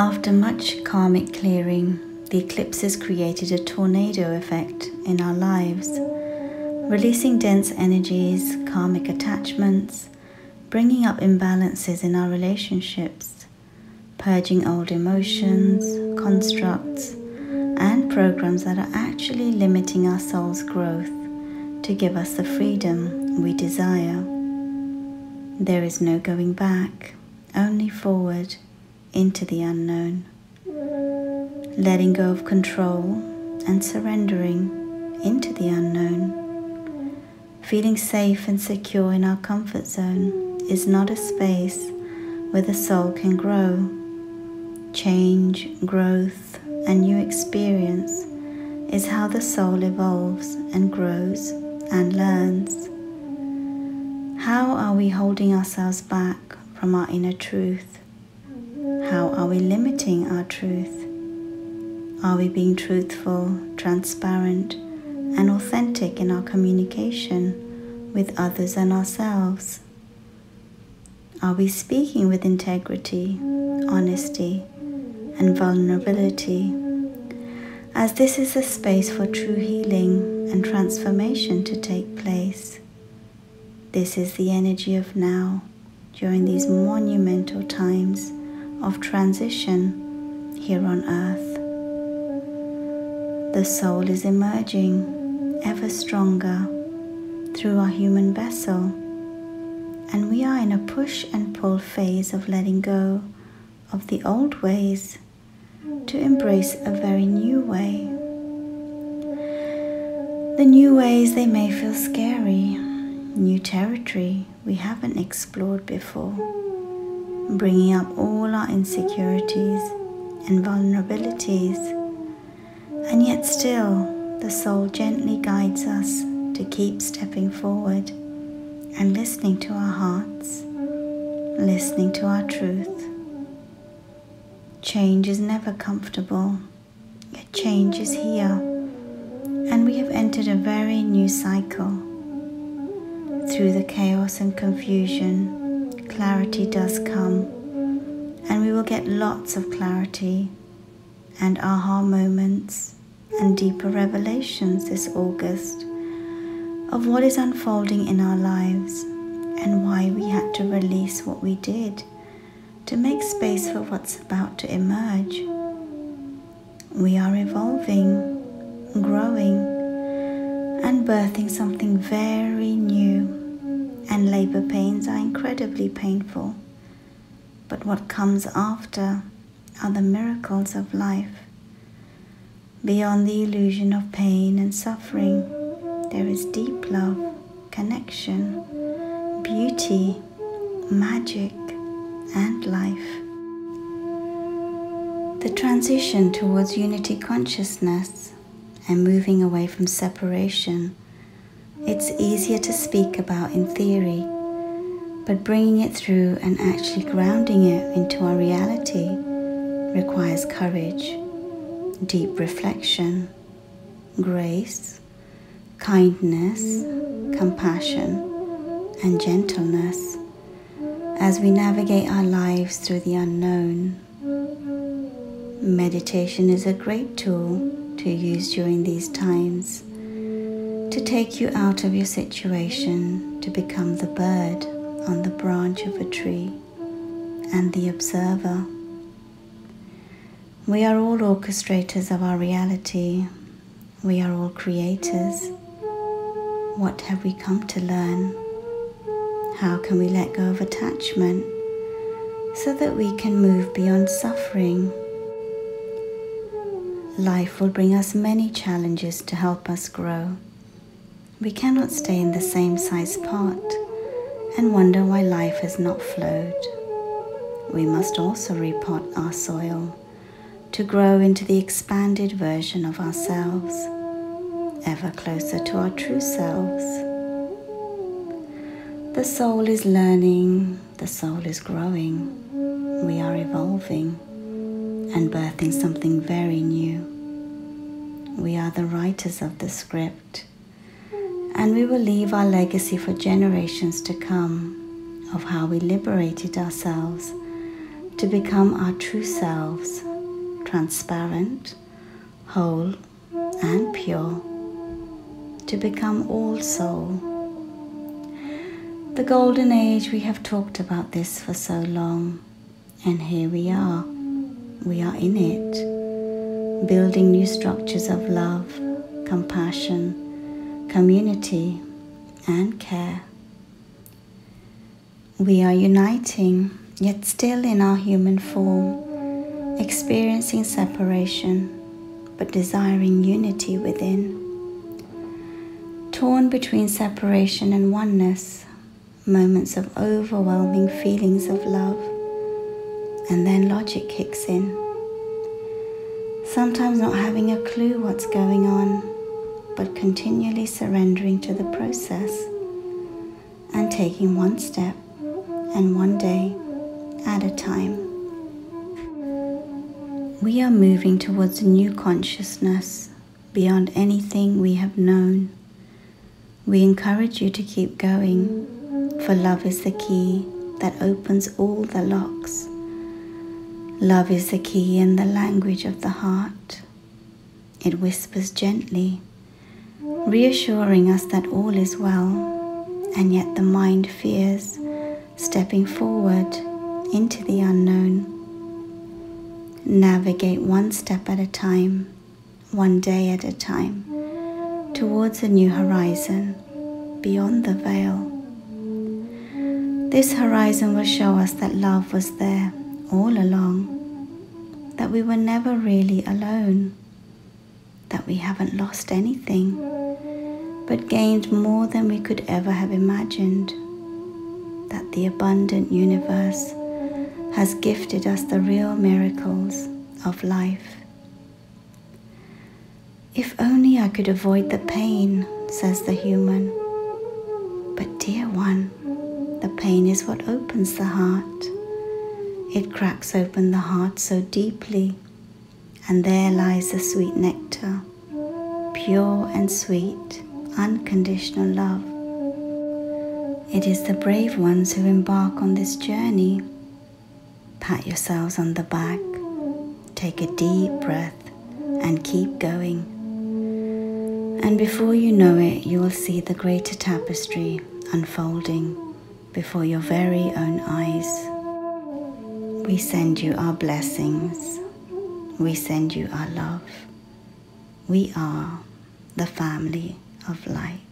After much karmic clearing, the eclipses created a tornado effect in our lives, releasing dense energies, karmic attachments, bringing up imbalances in our relationships, purging old emotions, constructs, and programs that are actually limiting our soul's growth to give us the freedom we desire. There is no going back, only forward into the unknown. Letting go of control and surrendering into the unknown. Feeling safe and secure in our comfort zone is not a space where the soul can grow. Change, growth, and new experience is how the soul evolves and grows and learns. How are we holding ourselves back from our inner truth? How are we limiting our truth? Are we being truthful, transparent, and authentic in our communication with others and ourselves? Are we speaking with integrity, honesty, and vulnerability? As this is a space for true healing and transformation to take place. This is the energy of now during these monumental times of transition here on earth. The soul is emerging ever stronger through our human vessel, and we are in a push and pull phase of letting go of the old ways to embrace a very new way. The new ways they may feel scary, new territory we haven't explored before, bringing up all our insecurities and vulnerabilities, and yet still the soul gently guides us to keep stepping forward and listening to our hearts, listening to our truth. Change is never comfortable, yet change is here, and we have entered a very new cycle. Through the chaos and confusion, clarity does come, and we will get lots of clarity and aha moments and deeper revelations this August of what is unfolding in our lives and why we had to release what we did to make space for what's about to emerge. We are evolving, growing, and birthing something very new, and labor pains are incredibly painful. But what comes after are the miracles of life. Beyond the illusion of pain and suffering, there is deep love, connection, beauty, magic, and life. The transition towards unity consciousness and moving away from separation, it's easier to speak about in theory, but bringing it through and actually grounding it into our reality requires courage, deep reflection, grace, kindness, compassion, and gentleness as we navigate our lives through the unknown. Meditation is a great tool to use during these times to take you out of your situation to become the bird on the branch of a tree and the observer. We are all orchestrators of our reality. We are all creators. What have we come to learn? How can we let go of attachment so that we can move beyond suffering? Life will bring us many challenges to help us grow. We cannot stay in the same size pot and wonder why life has not flowed. We must also repot our soil to grow into the expanded version of ourselves, ever closer to our true selves. The soul is learning, the soul is growing, we are evolving and birthing something very new. We are the writers of the script, and we will leave our legacy for generations to come of how we liberated ourselves to become our true selves, transparent, whole, and pure, to become all soul. The golden age, we have talked about this for so long, and here we are. We are in it, building new structures of love, compassion, community, and care. We are uniting, yet still in our human form, experiencing separation, but desiring unity within. Torn between separation and oneness, moments of overwhelming feelings of love, and then logic kicks in. Sometimes not having a clue what's going on, but continually surrendering to the process and taking one step and one day at a time. We are moving towards a new consciousness beyond anything we have known. We encourage you to keep going, for love is the key that opens all the locks. Love is the key in the language of the heart. It whispers gently, reassuring us that all is well, and yet the mind fears stepping forward into the unknown. Navigate one step at a time, one day at a time, towards a new horizon beyond the veil. This horizon will show us that love was there all along, that we were never really alone, that we haven't lost anything, but gained more than we could ever have imagined that the abundant universe has gifted us the real miracles of life. If only I could avoid the pain, says the human. But, dear one, the pain is what opens the heart. It cracks open the heart so deeply, and there lies the sweet nectar, pure and sweet, unconditional love. It is the brave ones who embark on this journey. Pat yourselves on the back, take a deep breath, and keep going. And before you know it, you will see the greater tapestry unfolding before your very own eyes. We send you our blessings. We send you our love. We are the family of light.